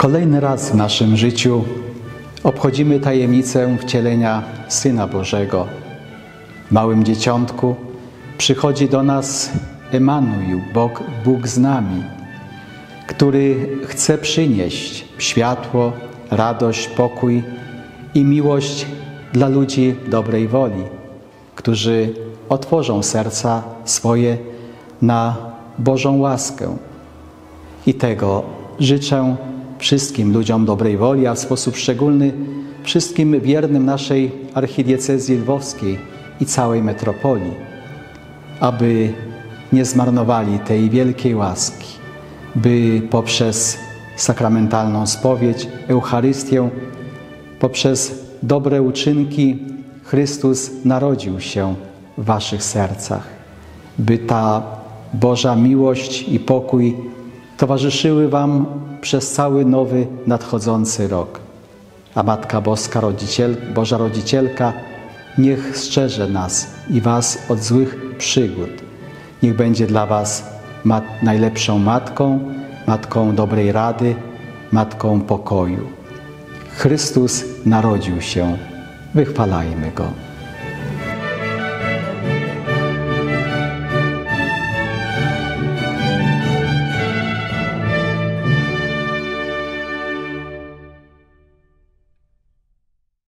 Kolejny raz w naszym życiu obchodzimy tajemnicę wcielenia Syna Bożego. W małym dzieciątku przychodzi do nas Emanuel, Bóg, Bóg z nami, który chce przynieść światło, radość, pokój i miłość dla ludzi dobrej woli, którzy otworzą serca swoje na Bożą łaskę. I tego życzę wszystkim ludziom dobrej woli, a w sposób szczególny wszystkim wiernym naszej archidiecezji lwowskiej i całej metropolii, aby nie zmarnowali tej wielkiej łaski, by poprzez sakramentalną spowiedź, Eucharystię, poprzez dobre uczynki Chrystus narodził się w waszych sercach, by ta Boża miłość i pokój towarzyszyły wam przez cały nowy nadchodzący rok. A Matka Boska, Rodziciel, Boża Rodzicielka, niech strzeże nas i was od złych przygód. Niech będzie dla was mat najlepszą matką, matką dobrej rady, matką pokoju. Chrystus narodził się. Wychwalajmy Go.